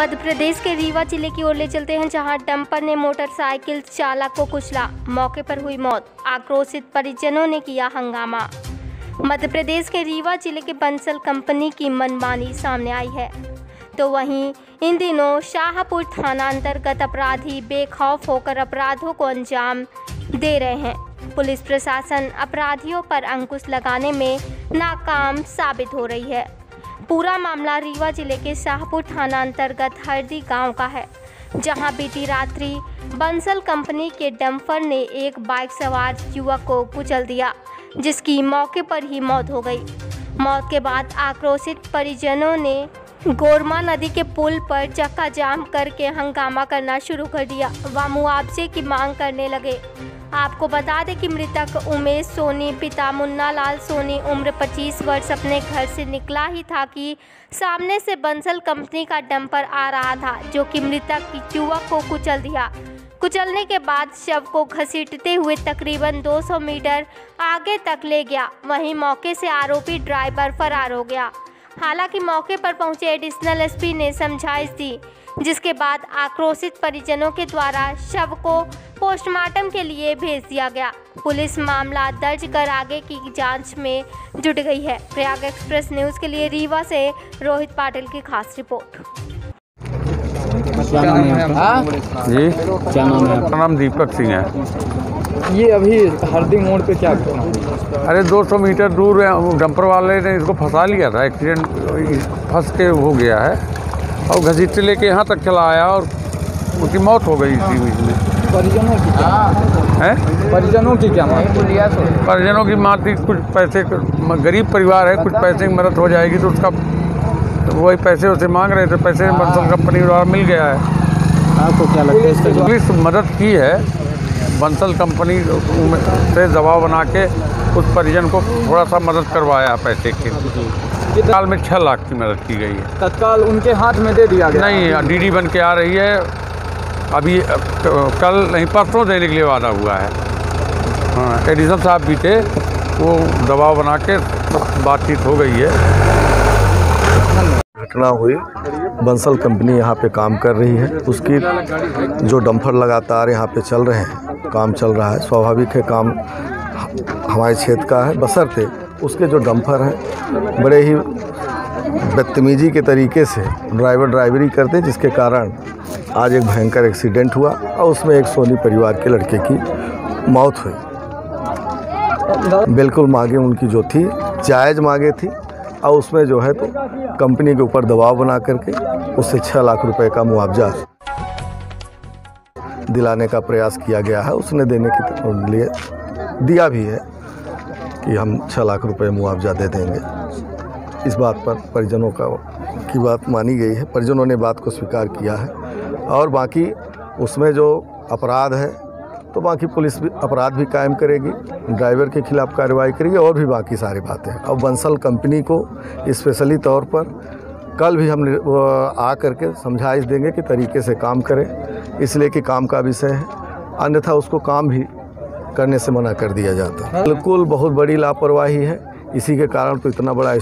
मध्य प्रदेश के रीवा ज़िले की ओर ले चलते हैं, जहाँ डंपर ने मोटरसाइकिल चालक को कुचला। मौके पर हुई मौत। आक्रोशित परिजनों ने किया हंगामा। मध्य प्रदेश के रीवा ज़िले के बंसल कंपनी की मनमानी सामने आई है। तो वहीं इन दिनों शाहपुर थाना अंतर्गत अपराधी बेखौफ होकर अपराधों को अंजाम दे रहे हैं। पुलिस प्रशासन अपराधियों पर अंकुश लगाने में नाकाम साबित हो रही है। पूरा मामला रीवा ज़िले के शाहपुर थाना अंतर्गत हरदी गाँव का है, जहाँ बीती रात्रि बंसल कंपनी के डंपर ने एक बाइक सवार युवक को कुचल दिया, जिसकी मौके पर ही मौत हो गई। मौत के बाद आक्रोशित परिजनों ने गोरमा नदी के पुल पर चक्का जाम करके हंगामा करना शुरू कर दिया व मुआवजे की मांग करने लगे। आपको बता दें कि मृतक उमेश सोनी, पिता मुन्ना लाल सोनी, उम्र 25 वर्ष, अपने घर से निकला ही था कि सामने से बंसल कंपनी का डंपर आ रहा था, जो कि मृतक की युवक को कुचल दिया। कुचलने के बाद शव को घसीटते हुए तकरीबन 200 मीटर आगे तक ले गया। वहीं मौके से आरोपी ड्राइवर फरार हो गया। हालाँकि मौके पर पहुँचे एडिशनल एसपी ने समझाइश दी, जिसके बाद आक्रोशित परिजनों के द्वारा शव को पोस्टमार्टम के लिए भेज दिया गया। पुलिस मामला दर्ज कर आगे की जाँच में जुट गई है। प्रयाग एक्सप्रेस न्यूज़ के लिए रीवा से रोहित पाटिल की खास रिपोर्ट। क्या नाम है आपका? जी क्या नाम है मेरा नाम दीपक सिंह है। ये अभी हरदी मोड़ पे क्या अरे 200 मीटर दूर है, डंपर वाले ने इसको फंसा लिया था। एक्सीडेंट फंस के हो गया है। और घसीट लेके यहाँ तक चला आया और उसकी मौत हो गई इसी बीच में। परिजनों की क्या है। परिजनों की क्या मांग परिजनों की माँ थी कुछ पैसे गरीब परिवार है कुछ पैसे की मदद हो जाएगी तो उसका तो वही पैसे उसे मांग रहे थे पैसे बंसल कंपनी द्वारा मिल गया है। आपको क्या लगता है पुलिस मदद की है बंसल कंपनी से दबाव बना के उस परिजन को थोड़ा सा मदद करवाया पैसे के। साल में छः लाख की मदद की गई है। तत्काल उनके हाथ में दे दिया गया। नहीं डीडी बन के आ रही है अभी कल नहीं, परसों देने के लिए वादा हुआ है। हाँ एडिशनल साहब भी थे, वो दबाव बना के बातचीत हो गई है। घटना हुई। बंसल कंपनी यहाँ पे काम कर रही है। उसकी जो डंपर लगातार यहाँ पे चल रहे हैं, काम चल रहा है, स्वाभाविक है, काम हमारे क्षेत्र का है बसरते उसके जो डंपर हैं, बड़े ही बदतमीजी के तरीके से ड्राइवर ड्राइवरी करते जिसके कारण आज एक भयंकर एक्सीडेंट हुआ और उसमें एक सोनी परिवार के लड़के की मौत हुई। बिल्कुल मांगे उनकी जो थी, जायज़ मांगे थी और उसमें जो है तो कंपनी के ऊपर दबाव बना करके उससे छः लाख रुपए का मुआवजा दिलाने का प्रयास किया गया है। उसने देने के लिए दिया भी है कि हम छः लाख रुपए मुआवजा दे देंगे। इस बात पर परिजनों का की बात मानी गई है। परिजनों ने बात को स्वीकार किया है। और बाकी उसमें जो अपराध है तो बाकी पुलिस भी, अपराध भी कायम करेगी, ड्राइवर के खिलाफ कार्रवाई करेगी, और भी बाकी सारी बातें अब बंसल कंपनी को स्पेशली तौर पर कल भी हम आ करके समझाइश देंगे कि तरीके से काम करें। इसलिए कि काम का विषय है, अन्यथा उसको काम भी करने से मना कर दिया जाता है। बिल्कुल बहुत बड़ी लापरवाही है। इसी के कारण तो इतना बड़ा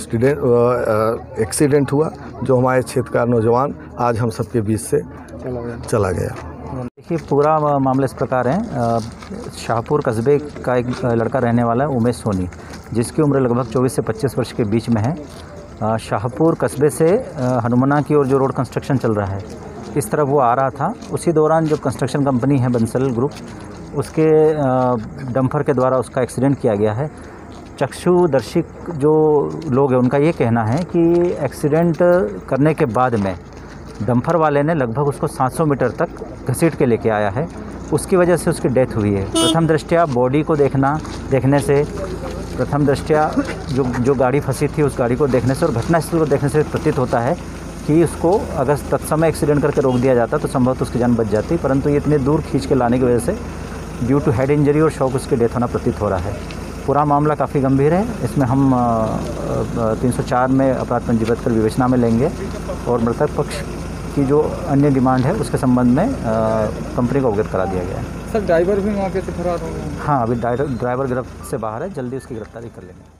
एक्सीडेंट हुआ, जो हमारे क्षेत्र का नौजवान आज हम सबके बीच से चला गया। देखिए पूरा मामला इस प्रकार है। शाहपुर कस्बे का एक लड़का रहने वाला है उमेश सोनी जिसकी उम्र लगभग 24 से 25 वर्ष के बीच में है। शाहपुर कस्बे से हनुमाना की ओर जो रोड कंस्ट्रक्शन चल रहा है इस तरफ़ वो आ रहा था। उसी दौरान जो कंस्ट्रक्शन कंपनी है बंसल ग्रुप उसके डंपर के द्वारा उसका एक्सीडेंट किया गया है। चक्षुदर्शी जो लोग हैं उनका ये कहना है कि एक्सीडेंट करने के बाद में डंपर वाले ने लगभग उसको 700 मीटर तक घसीट के लेके आया है। उसकी वजह से उसकी डेथ हुई है। प्रथम दृष्टया बॉडी को देखना, देखने से, प्रथम दृष्टया जो जो गाड़ी फंसी थी, उस गाड़ी को देखने से और घटनास्थल को देखने से प्रतीत होता है कि उसको अगर तत्समय एक्सीडेंट करके रोक दिया जाता तो संभवतः उसकी जान बच जाती, परंतु ये इतने दूर खींच के लाने की वजह से ड्यू टू हेड इंजरी और शौक उसकी डेथ होना प्रतीत हो रहा है। पूरा मामला काफ़ी गंभीर है। इसमें हम तीन सौ चार में अपराध पंजीबद्ध कर विवेचना में लेंगे और मृतक पक्ष की जो अन्य डिमांड है उसके संबंध में कंपनी को अवगत करा दिया गया है। सर ड्राइवर भी वहाँ से फरार हो गए हाँ अभी ड्राइवर ड्राइवर गिरफ्त से बाहर है जल्दी उसकी गिरफ्तारी कर लेंगे।